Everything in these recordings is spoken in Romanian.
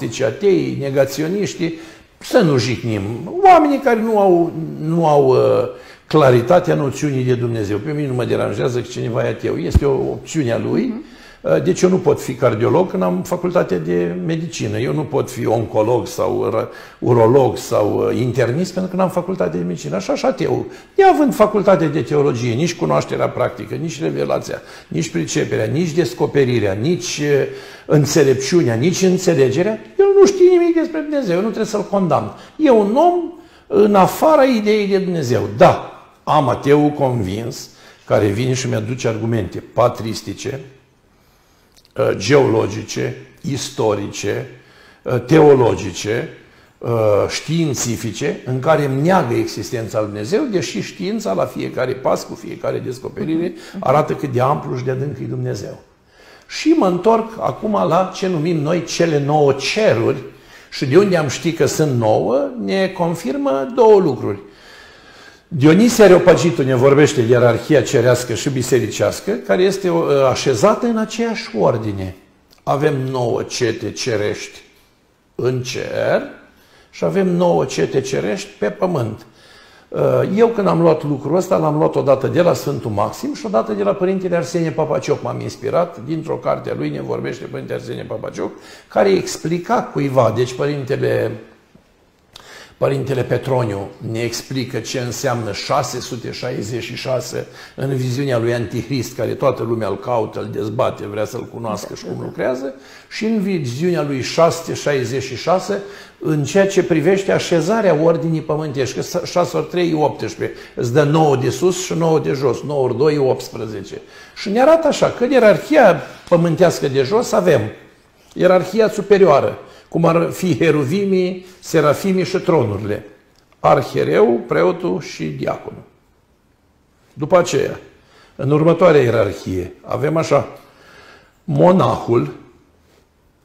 agnostici, atei, negaționiști, să nu jignim. Oamenii care nu au, nu au uh, claritatea noțiunii de Dumnezeu. Pe mine nu mă deranjează că cineva e ateu. Este o opțiune a lui. Uh-huh Uh, deci eu nu pot fi cardiolog când am facultate de medicină. Eu nu pot fi oncolog sau urolog sau uh, internist pentru că n-am facultate de medicină. Așa și ateu. Neavând facultate de teologie, nici cunoașterea practică, nici revelația, nici priceperea, nici descoperirea, nici uh, înțelepciunea, nici înțelegerea, eu nu știu nimic despre Dumnezeu. Eu nu trebuie să-l condamn. E un om în afara ideii de Dumnezeu. Da, am ateu convins care vine și mi-aduce argumente patristice, Uh, geologice, istorice, uh, teologice, uh, științifice, în care îmi neagă existența lui Dumnezeu, deși știința la fiecare pas, cu fiecare descoperire, arată cât de amplu și de adânc e Dumnezeu. Și mă întorc acum la ce numim noi cele nouă ceruri și de unde am ști că sunt nouă, ne confirmă două lucruri. Dionisia Areopagitul ne vorbește de ierarhia cerească și bisericească, care este uh, așezată în aceeași ordine. Avem nouă cete cerești în cer și avem nouă cete cerești pe pământ. Uh, eu când am luat lucrul ăsta, l-am luat odată de la Sfântul Maxim și odată de la Părintele Arsenie Papacioc. M-am inspirat, dintr-o carte a lui ne vorbește Părintele Arsenie Papacioc, care explica cuiva, deci Părintele Părintele Petroniu ne explică ce înseamnă 666 în viziunea lui Antihrist, care toată lumea îl caută, îl dezbate, vrea să-l cunoască și cum lucrează, și în viziunea lui 666 în ceea ce privește așezarea ordinii pământești, că 6 ori 3 e 18, îți dă 9 de sus și 9 de jos, 9 ori 2 e 18. Și ne arată așa, că în ierarhia pământească de jos avem ierarhia superioară, cum ar fi heruvimii, serafimii și tronurile. Arhereu, preotul și diaconul. După aceea, în următoarea ierarhie, avem așa, monahul,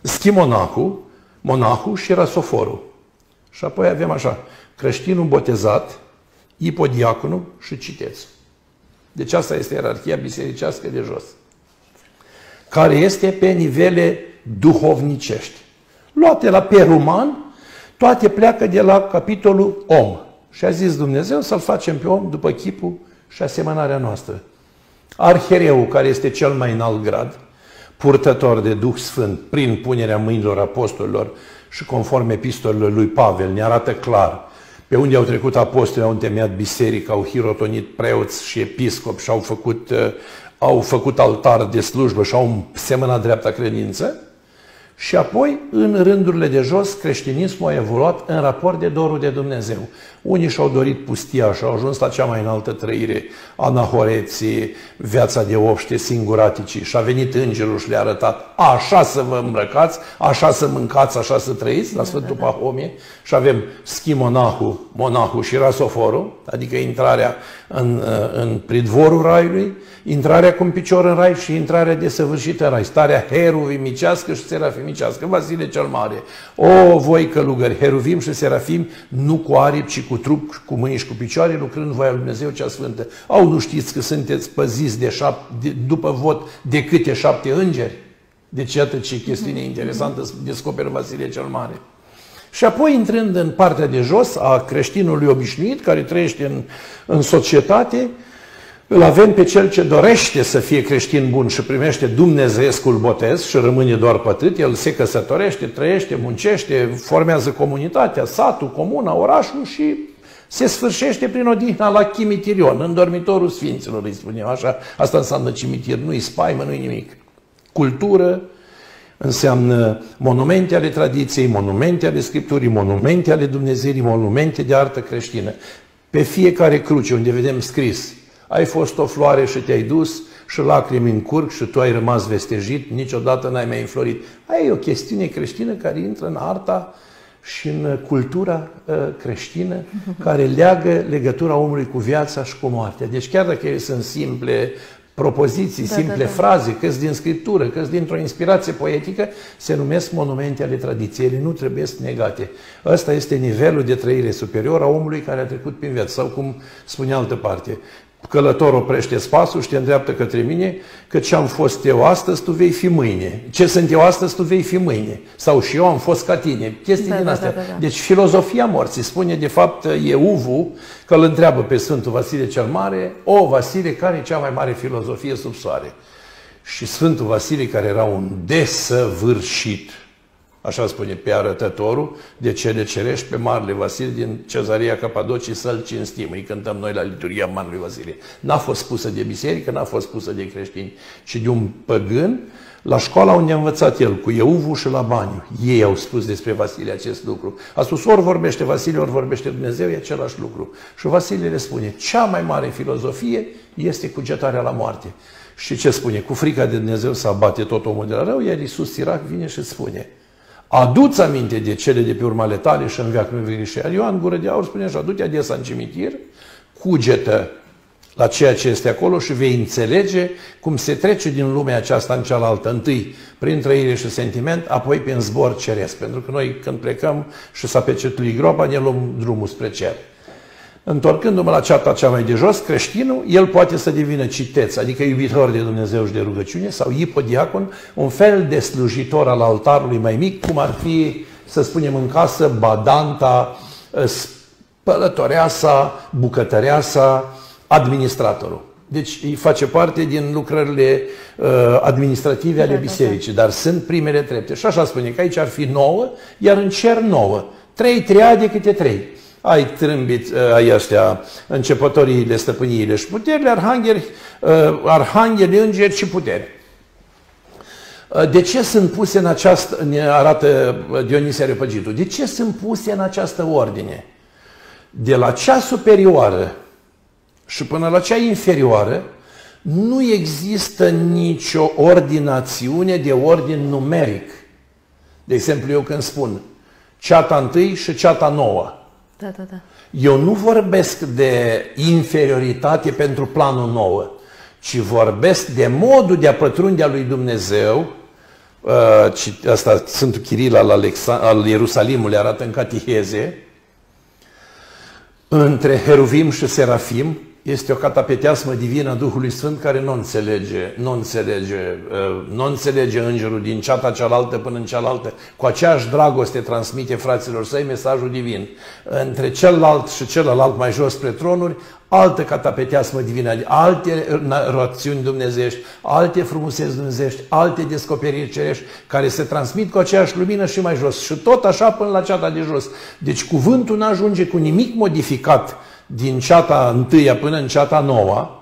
schimonahul, monahul și rasoforul. Și apoi avem așa, creștinul botezat, ipodiaconul și citețul. Deci asta este ierarhia bisericească de jos, care este pe nivele duhovnicești luate la peruman, toate pleacă de la capitolul om. Și a zis Dumnezeu să-l facem pe om după chipul și asemănarea noastră. Arhereu, care este cel mai înalt grad, purtător de Duh Sfânt prin punerea mâinilor apostolilor și conform epistolelor lui Pavel, ne arată clar pe unde au trecut apostoli, au întemeiat biserică, au hirotonit preoți și episcop și au făcut, uh, au făcut altar de slujbă și au semănat dreapta credință, și apoi, în rândurile de jos, creștinismul a evoluat în raport de dorul de Dumnezeu. Unii și-au dorit pustia și au ajuns la cea mai înaltă trăire, anahoreții, viața de obște, singuraticii. Și a venit îngerul și le-a arătat, așa să vă îmbrăcați, așa să mâncați, așa să trăiți, la Sfântul Pahomie. Și avem schimonahul, monahul și rasoforul, adică intrarea în, în pridvorul raiului, intrarea cu un picior în rai și intrarea desăvârșită în rai, starea heruvimicească și serafimicească, Vasile cel Mare. O, voi călugări, heruvim și serafim, nu cu aripi, ci cu trup, cu mâini și cu picioare, lucrând voia lui Dumnezeu cea Sfântă. Au, nu știți că sunteți păziți de șap, de, după vot de câte șapte îngeri? Deci iată ce chestiune interesantă descoperă Vasile cel Mare. Și apoi, intrând în partea de jos a creștinului obișnuit, care trăiește în, în societate, îl avem pe cel ce dorește să fie creștin bun și primește dumnezeescul botez și rămâne doar pe atât, el se căsătorește, trăiește, muncește, formează comunitatea, satul, comuna, orașul și se sfârșește prin odihna la chimitirion, în dormitorul sfinților, îi spunem așa. Asta înseamnă cimitir, nu-i spaimă, nu-i nimic. Cultură, înseamnă monumente ale tradiției, monumente ale Scripturii, monumente ale Dumnezeirii, monumente de artă creștină. Pe fiecare cruce unde vedem scris, ai fost o floare și te-ai dus și lacrimi în curg și tu ai rămas vestejit, niciodată n-ai mai înflorit. Aia e o chestiune creștină care intră în arta și în cultura uh, creștină care leagă legătura omului cu viața și cu moartea. Deci chiar dacă sunt simple propoziții, da, simple da, da. fraze, că din scriptură, că dintr-o inspirație poetică, se numesc monumente ale tradiției. Ele nu trebuie negate. Ăsta este nivelul de trăire superior a omului care a trecut prin viață. Sau cum spune altă parte, călător oprește spasul și te îndreaptă către mine, că ce am fost eu astăzi, tu vei fi mâine. Ce sunt eu astăzi, tu vei fi mâine. Sau și eu am fost ca tine. Chestii Da, din da, astea. da, da, da. Deci filozofia morții spune de fapt Euvu că îl întreabă pe Sfântul Vasile cel Mare, o Vasile, care e cea mai mare filozofie sub soare? Și Sfântul Vasile, care era un desăvârșit, așa spune pe arătătorul, de cele cerești pe Marele Vasile din Cezaria Capadocii să-l cinstim. Îi cântăm noi la liturgia Marele Vasile. N-a fost spusă de biserică, n-a fost spusă de creștini, ci de un păgân la școala unde a învățat el, cu Euvu și la baniu. Ei au spus despre Vasile acest lucru. A spus, ori vorbește Vasile, ori vorbește Dumnezeu, e același lucru. Și Vasile le spune, cea mai mare filozofie este cugetarea la moarte. Și ce spune? Cu frica de Dumnezeu să abate tot omul de la rău, iar Iisus Sirac vine și spune, Adu-ți aminte de cele de pe urmale tale și în veac nu vei greși. Iar Ioan Gură de Aur spune așa, du-te adesea în cimitir, cugetă la ceea ce este acolo și vei înțelege cum se trece din lumea aceasta în cealaltă. Întâi prin trăire și sentiment, apoi prin zbor ceresc. Pentru că noi când plecăm și să apecetui groapa, ne luăm drumul spre cer. Întorcându-mă la ceata cea mai de jos, creștinul, el poate să devină citeț, adică iubitor de Dumnezeu și de rugăciune, sau ipodiacon, un fel de slujitor al altarului mai mic, cum ar fi, să spunem în casă, badanta, spălătoreasa, bucătăreasa, administratorul. Deci îi face parte din lucrările uh, administrative ale Da, da, bisericii, dar sunt primele trepte. Și așa spune că aici ar fi nouă, iar în cer nouă. Trei triade câte trei. Ai trâmbit, uh, ai ăștia, începătoriile, stăpâniile și puterile, arhangheli, uh, arhangheli, îngeri și puteri. Uh, De ce sunt puse în această, ne arată Dionisia Repăgitul, de ce sunt puse în această ordine? De la cea superioară și până la cea inferioară, nu există nicio ordinațiune de ordin numeric. De exemplu, eu când spun ceata întâi și ceata nouă, Da, da, da. eu nu vorbesc de inferioritate pentru planul nouă, ci vorbesc de modul de a pătrunde a lui Dumnezeu, uh, ci- asta Sfântul Chiril al, Alexa, al Ierusalimului arată în catiheze, între Heruvim și Serafim, este o catapeteasmă divină a Duhului Sfânt care nu înțelege, nu înțelege, uh, nu înțelege îngerul din ceata cealaltă până în cealaltă. Cu aceeași dragoste transmite fraților săi mesajul divin. Între celălalt și celălalt mai jos spre tronuri, altă catapeteasmă divină, alte rațiuni dumnezești, alte frumuseți dumnezești, alte descoperiri cerești care se transmit cu aceeași lumină și mai jos. Și tot așa până la ceata de jos. Deci cuvântul nu ajunge cu nimic modificat din ceata întâia până în ceata noua,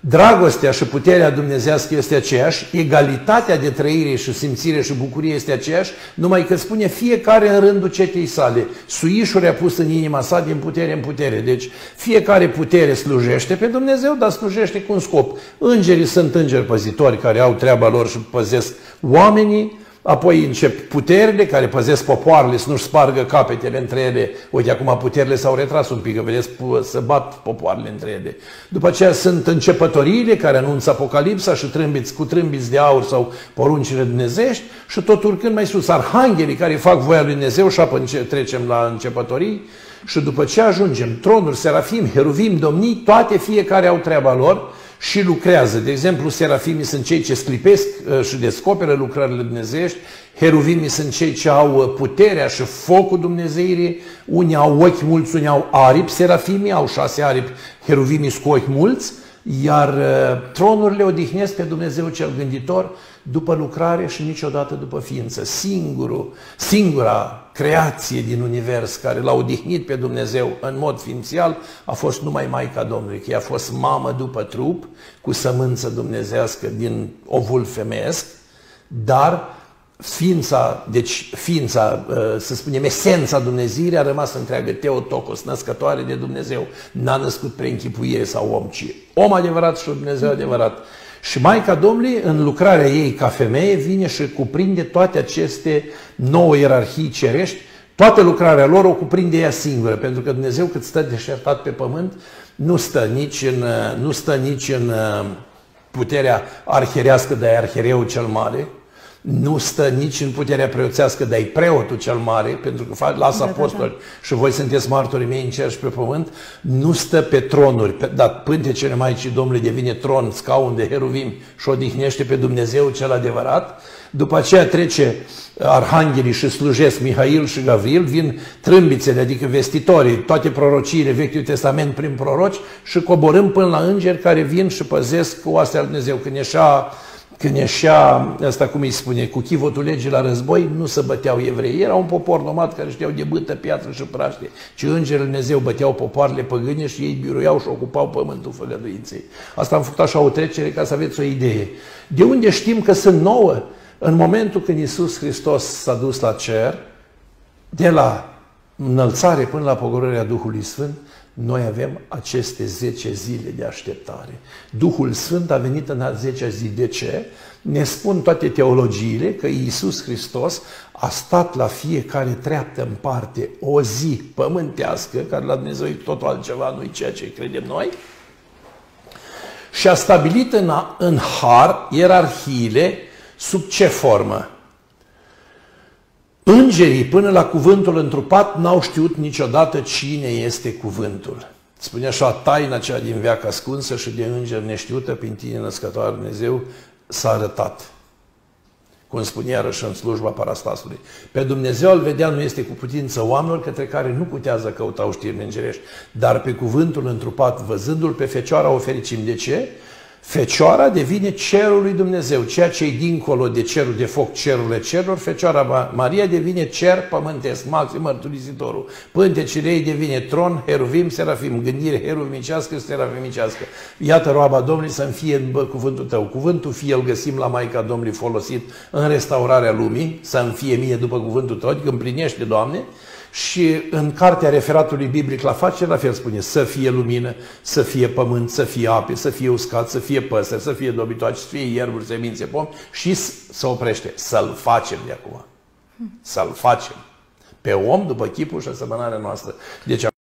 dragostea și puterea dumnezească este aceeași, egalitatea de trăire și simțire și bucurie este aceeași, numai că spune fiecare în rândul cetei sale. Suișuri a pus în inima sa din putere în putere. Deci fiecare putere slujește pe Dumnezeu, dar slujește cu un scop. Îngerii sunt îngeri păzitori care au treaba lor și păzesc oamenii, Apoi încep puterile care păzesc popoarele să nu-și spargă capetele între ele. Uite, acum puterile s-au retras un pic, că vedeți, pu- să bat popoarele între ele. După aceea sunt începătoriile care anunță apocalipsa și trâmbiți cu trâmbiți de aur sau poruncile dumnezești și tot urcând mai sus. Arhanghelii care fac voia lui Dumnezeu și apoi înce- trecem la începătorii și după ce ajungem, tronuri, serafim, heruvim, domnii, toate fiecare au treaba lor și lucrează. De exemplu, serafimii sunt cei ce sclipesc uh, și descoperă lucrările dumnezeiești, heruvimii sunt cei ce au uh, puterea și focul dumnezeirii, unii au ochi mulți, unii au aripi, serafimii au șase aripi, heruvimii cu ochi mulți, iar uh, tronurile odihnesc pe Dumnezeu cel gânditor după lucrare și niciodată după ființă. Singurul, singura creație din univers care l-a odihnit pe Dumnezeu în mod ființial a fost numai Maica Domnului, că ea a fost mamă după trup, cu sămânță dumnezească din ovul femeiesc, dar ființa, deci ființa, să spunem, esența Dumnezeirii a rămas întreagă, Teotocos, născătoare de Dumnezeu, n-a născut prin închipuire sau om, ci om adevărat și Dumnezeu adevărat. Și Maica Domnului, în lucrarea ei ca femeie, vine și cuprinde toate aceste nouă ierarhii cerești, toată lucrarea lor o cuprinde ea singură, pentru că Dumnezeu cât stă deșertat pe pământ, nu stă nici în, nu stă nici în puterea arherească de arhereul cel mare, nu stă nici în puterea preoțească, dar e preotul cel mare, pentru că lasă da, apostoli da, da. și voi sunteți martorii mei în cer și pe pământ, nu stă pe tronuri, pe, dar pântecele Maicii Domnului devine tron, scaun de heruvim și odihnește pe Dumnezeu cel adevărat, după aceea trece arhanghelii și slujesc Mihail și Gavril, vin trâmbițele, adică vestitorii, toate prorociile Vechiului Testament prin proroci și coborâm până la îngeri care vin și păzesc oastea lui Dumnezeu. Când ieșea când ieșea, asta cum îi spune, cu chivotul legii la război, nu se băteau evrei. Era un popor nomad care știau de bâtă, piatră și praște. Ci îngerul Dumnezeu băteau popoarele păgâne și ei biruiau și ocupau pământul făgăduinței. Asta am făcut așa o trecere ca să aveți o idee. De unde știm că sunt nouă? În momentul când Iisus Hristos s-a dus la cer, de la înălțare până la pogorârea Duhului Sfânt, noi avem aceste 10 zile de așteptare. Duhul Sfânt a venit în a 10 zi. De ce? Ne spun toate teologiile că Iisus Hristos a stat la fiecare treaptă în parte o zi pământească, care la Dumnezeu e totul altceva, nu ceea ce credem noi, și a stabilit în, în har ierarhiile sub ce formă? Îngerii, până la cuvântul întrupat, n-au știut niciodată cine este cuvântul. Spune așa, taina cea din veac ascunsă și de înger neștiută prin tine, născătoare Dumnezeu, s-a arătat. Cum spunea iarăși în slujba parastasului. Pe Dumnezeu îl vedea nu este cu putință oamenilor către care nu putează căutau știri îngerești, dar pe cuvântul întrupat, văzându-l pe Fecioara, o fericim. De ce? Fecioara devine cerul lui Dumnezeu, ceea ce e dincolo de cerul de foc, cerurile cerurilor, Fecioara Maria devine cer pământesc, maxim mărturisitorul. Pântecile ei devine tron, heruvim, serafim, gândire heruvimicească, serafimicească. Iată roaba Domnului să-mi fie bă, cuvântul tău. Cuvântul fie îl găsim la Maica Domnului folosit în restaurarea lumii, să-mi fie mie după cuvântul tău, adică împlinește, Doamne, și în cartea referatului biblic la face, la fel spune, să fie lumină, să fie pământ, să fie ape, să fie uscat, să fie păsări, să fie dobitoace, să fie ierburi, semințe, pom și să oprește. Să-l facem de acum. Să-l facem. Pe om după chipul și asemănarea noastră. Deci